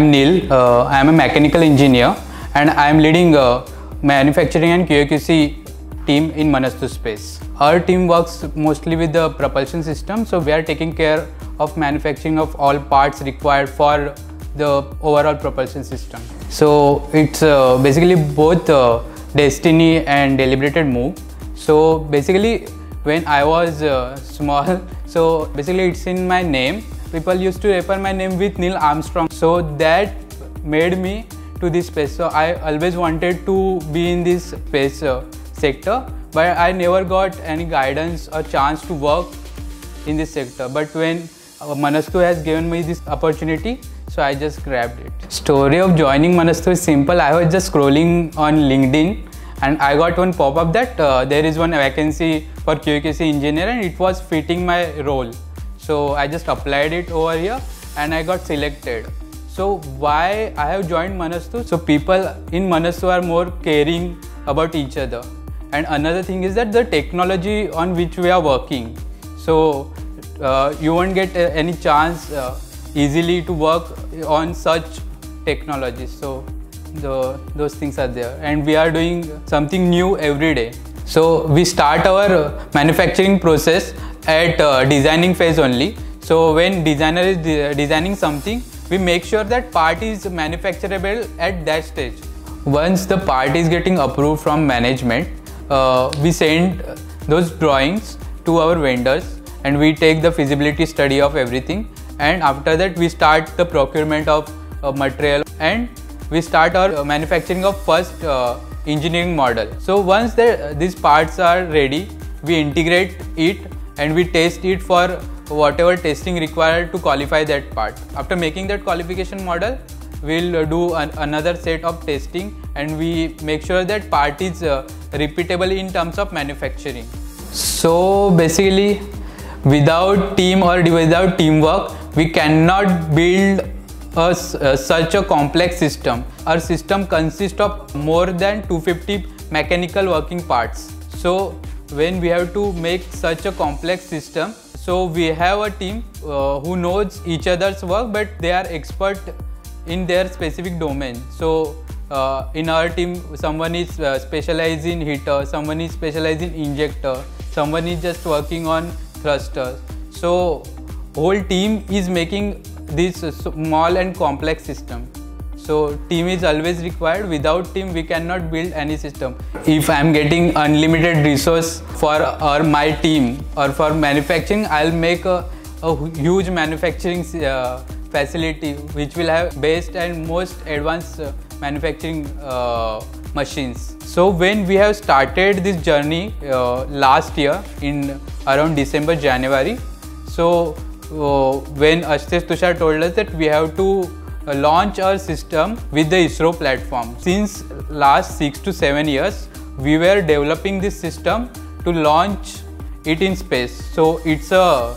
am Neel. Uh, I am a mechanical engineer and I am leading uh, manufacturing and QAQC team in Manastu Space. Our team works mostly with the propulsion system, so we are taking care of manufacturing of all parts required for the overall propulsion system. So it's uh, basically both uh, destiny and deliberated move. So basically when I was uh, small, so basically it's in my name. People used to refer my name with Neil Armstrong. So that made me to this space. So I always wanted to be in this space uh, sector, but I never got any guidance or chance to work in this sector. But when uh, Manastu has given me this opportunity, so I just grabbed it. Story of joining Manastu is simple. I was just scrolling on LinkedIn and I got one pop-up that uh, there is one vacancy for QAQC engineer and it was fitting my role. So I just applied it over here and I got selected. So why I have joined Manastu? So people in Manastu are more caring about each other. And another thing is that the technology on which we are working. So uh, you won't get uh, any chance uh, easily to work on such technologies. So the, those things are there and we are doing something new every day. So we start our manufacturing process at uh, designing phase only. So when designer is de designing something, we make sure that part is manufacturable at that stage. Once the part is getting approved from management, uh, we send those drawings to our vendors and we take the feasibility study of everything and after that we start the procurement of uh, material and we start our uh, manufacturing of first uh, engineering model. So once the, these parts are ready, we integrate it and we test it for whatever testing required to qualify that part. After making that qualification model, we'll do an, another set of testing and we make sure that part is uh, repeatable in terms of manufacturing. So basically, without team or without teamwork, we cannot build a, uh, such a complex system. Our system consists of more than 250 mechanical working parts. So when we have to make such a complex system, so we have a team uh, who knows each other's work but they are expert in their specific domain. So uh, in our team someone is uh, specialized in heater, someone is specialized in injector, someone is just working on thrusters. So whole team is making this small and complex system. So team is always required. Without team, we cannot build any system. If I am getting unlimited resource for or my team or for manufacturing, I'll make a, a huge manufacturing uh, facility which will have best and most advanced uh, manufacturing uh, machines. So when we have started this journey uh, last year in around December, January, so uh, when Ashtesh Tushar told us that we have to launch our system with the ISRO platform. Since last 6 to 7 years, we were developing this system to launch it in space. So it's a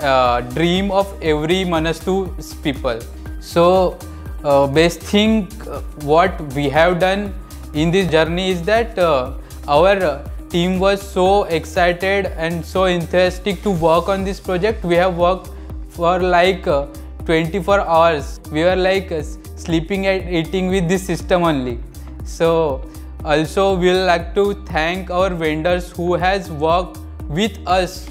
uh, dream of every Manastu people. So uh, best thing uh, what we have done in this journey is that uh, our team was so excited and so enthusiastic to work on this project. We have worked for like uh, 24 hours. We were like uh, sleeping and eating with this system only. So also we will like to thank our vendors who has worked with us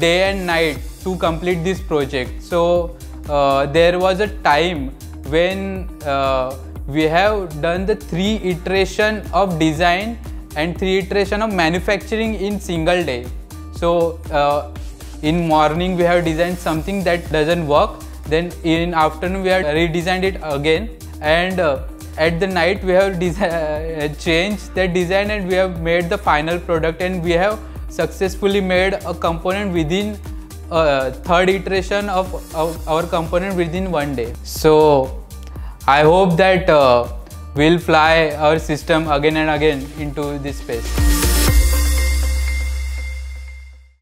day and night to complete this project. So uh, there was a time when uh, we have done the three iteration of design and three iteration of manufacturing in single day. So uh, in morning we have designed something that doesn't work. Then in afternoon we have redesigned it again and uh, at the night we have uh, changed the design and we have made the final product and we have successfully made a component within uh, third iteration of, of, our component within one day. So I hope that uh, we'll fly our system again and again into this space.